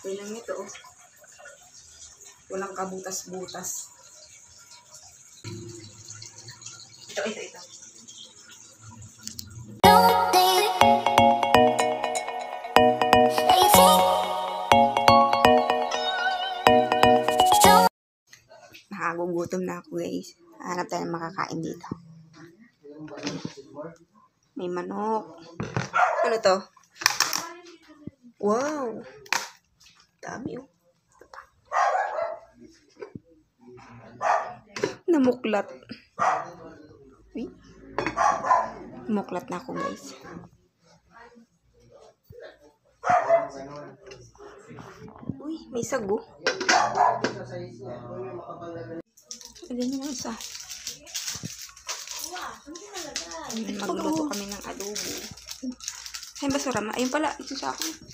Kaya lang ito, oh. Walang kabutas-butas. Ito, ito, ito. Nakagugutom na ako guys. Hanap tayo ng makakain dito. May manok. Ano to? Wow! Dami oh. Namuklat. Uy. Namuklat na ako guys. Uy, may sago. Lagyan nyo ng isa. Magluto kami ng adobo. Ay, basura ma. Ayun pala, ito sa akin.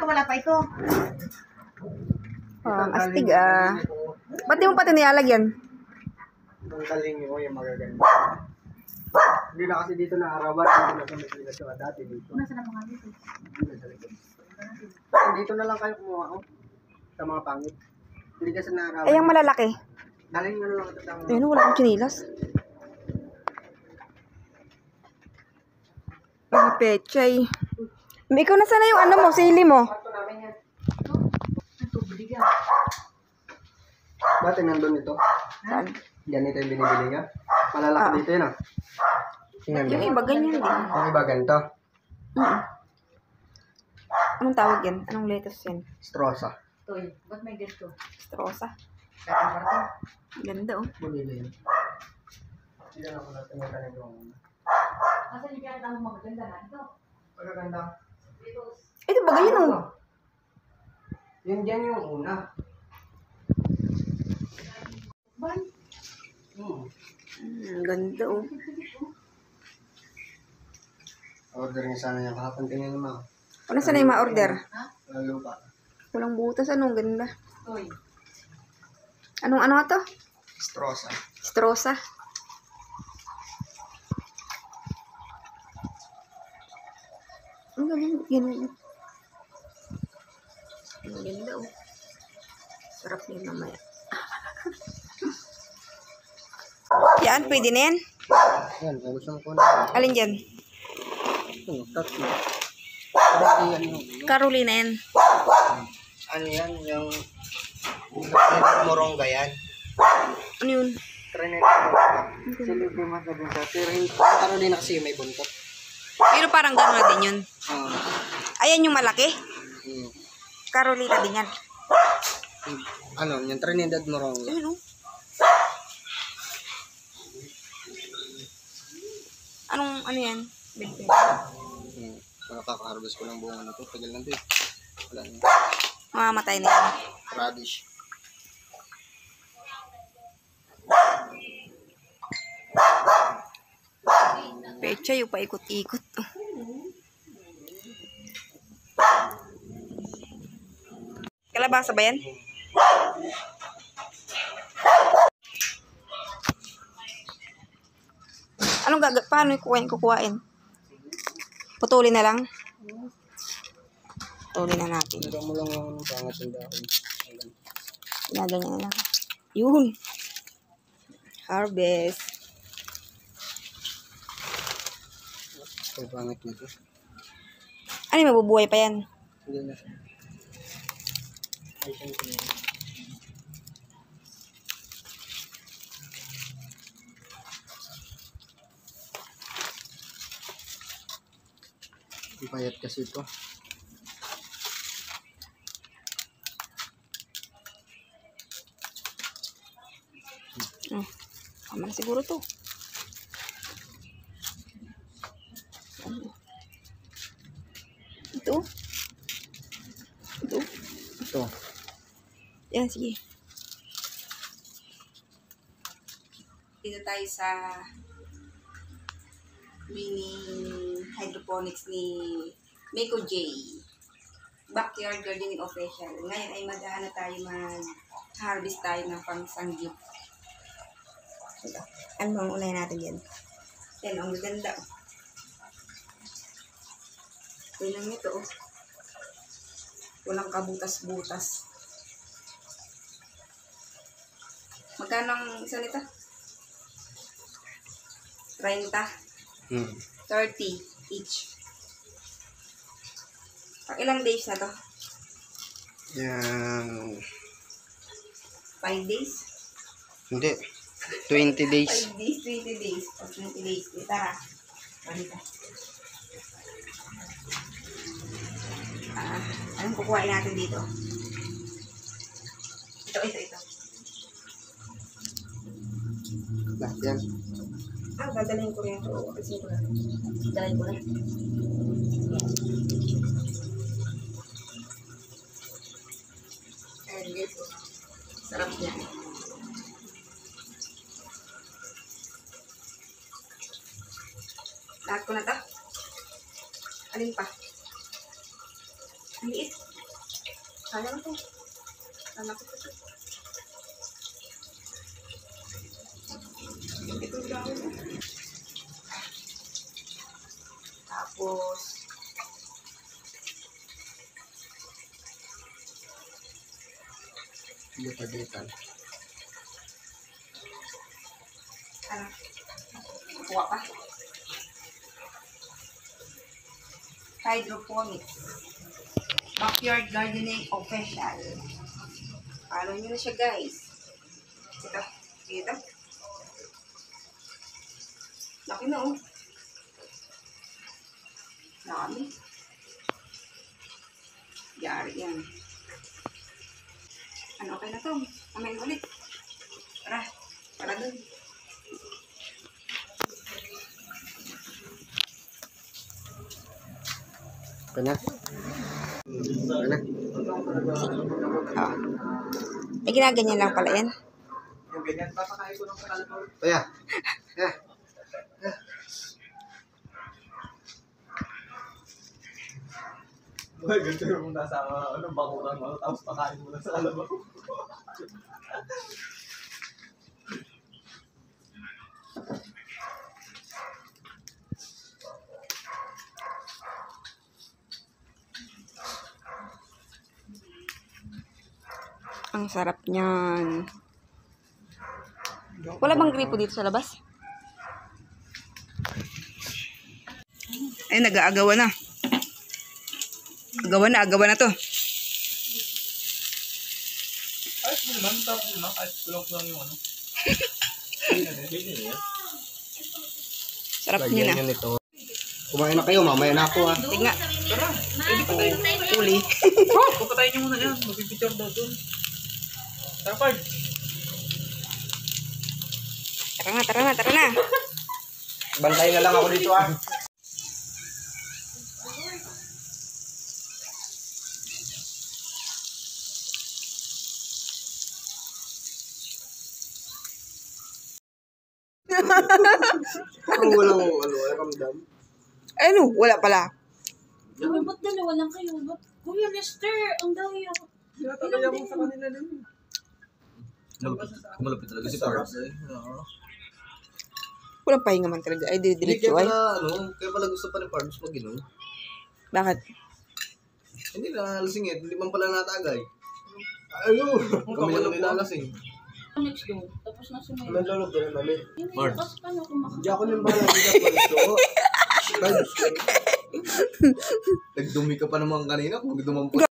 Ito wala pa ito. Um, astig ah. Ba't di mo pati nilalagyan? Ang galing nyo yung magaganda. Hindi na kasi dito na arawan, hindi na kami sila sa dati dito. Nasa na mga dito? Dito sa na lang kayo kumuha oh, sa mga pangit. Hindi kasi na arawan. Ay, ang malalaki. Galing nyo na lang ito sa mga Ayun, wala akong chinilas. Mga pechay. May ikaw na sana yung ano mo, sili mo. Dati nandun ito. Saan? Yan ito yung binibili niya. Malalaki Ah. dito yun ah. Tingnan Yung mo. iba, ganyan din. Yung iba ganito. Mm. Anong tawag yan? Anong lettuce yan? Strosa. Eh. Ba't may ganito? Strosa. Kaya ang karton. Ganda oh. Bumili yun. Hindi na ako natin yung kanil yung Nasaan yung kaya mo magaganda na? Ito. Magaganda. Dito. Ito ba ganyan oh? Yun dyan yung una. Ban? Hmm. Mm, ganda oh. Order niya sana yung kahapon tingnan mo. Ano sana yung ma-order? Ha? Walang lupa. Walang butas. Anong ganda? Eh. Anong ano to? Strosa. Strosa. Ang galing. Yan. Ang ganda oh. Sarap yan mamaya. yan, pwede na yan. Yan, gusto mo ko na. Alin dyan? Ito, tatlo. Carolina yan. ano yan, yung Trinidad Moronga yan. Ano yun? Trinidad Moronga. Yung magandang sa Pero yung Carolina kasi may buntot. Pero parang gano'n na din yun. Ah, Ayan yung malaki. hmm. Carolina din yan. Ano, yung Trinidad Moronga. Ayun oh. Anong, ano yan? Bigpig. Hmm. Nakaka-harvest ko ng bunga nito. Tagal lang din. Wala na. Mamamatay na yan. Radish. Pecha yung paikot-ikot. Kalabasa ba yan? Anong gaga? Paano yung kukuhain? kukuhain? Putulin na lang? Putulin na natin. Tira mo lang ang pangat ng dahon. Ginaganyan na lang. Yun. Harvest. Ito pangit nito. Ano mabubuhay pa yan? Hindi na siya. Ay, siya nito. Ipayat kasi ito. Oh, tama na siguro to. Ito. Ito. Ito. Yan, sige. Dito tayo sa mini hydroponics ni Miko J. Backyard Gardening Official. Ngayon ay mag-ano tayo mag-harvest tayo ng pang sangyup. Ito. Ano bang unahin natin yan? Yan, ang ganda. Ito lang ito, oh. Walang kabutas-butas. Magkano ang isa nito? 30. Hmm. 30 each. Pag ilang days na to? Yan. 5 days? Hindi. 20 days. 5 days, 20 days. Pag 20 days, dito ha. Ah, anong kukuhain natin dito? Ito, ito, ito. Lahat yan. Ah, dadalhin ko rin ito. Kasi ko na. Dadalhin ko na. Ayan. Sarap niya. Lahat ko na to. Alin pa? Liit. Mo to. Kala ko to. Ito lang ako. Tapos, Buta-butan. ano? Kuha pa. Hydroponics. Backyard Gardening Official. Follow nyo na siya, guys. Ito. Ito. Laki na, oh. Dami. Yari yan. Ano, okay na to? Kamay ulit. Tara. Tara dun. Kanya? Kanya? Oh. May ginaganyan lang pala yan. Yung ganyan, papakain ko ng kalapor. Kaya. Kaya. Boy, ganito yung nasa ano, bakuran mo, tapos pakain mo na sa kalabaw. Ang sarap niyan. Wala bang gripo dito sa labas? Ay, nag-aagawa na. Agawan na, agawan na to. Ay, mo naman, tapos mo na, kahit kulang-kulang yung ano. Sarap niya na. Ganyan ito. Kumain na kayo, mamaya na ako ah. Tingnan. Tara, pwede pa tayo. Uli. Papatayin niyo muna yan. Magpipicture daw dun. Tapag. Tara na, tara na, tara na. Bantayin na lang ako dito ah. Kung walang ano, ramdam. Ano? Wala pala. Sabi, ba't dalawa lang kayo? Ba't, Kuya Lester, ang dami ako. Tinatagay ako sa kanila din. Malapit talaga si Parks eh. Walang pahinga man talaga. Ay, Hindi kaya ay. pala, ano, kaya pala gusto pa ni Parks mag-inom. Bakit? Hindi na lasing eh, hindi man pala natagay. Ano? Kami lang nilalasing. Next go. Tapos na si Mel. Nalulog na namin. Hindi, Mark. tapos paano? Hindi ako nang bahala dito. Gusto. Nagdumi ka pa naman kanina kung dumampo.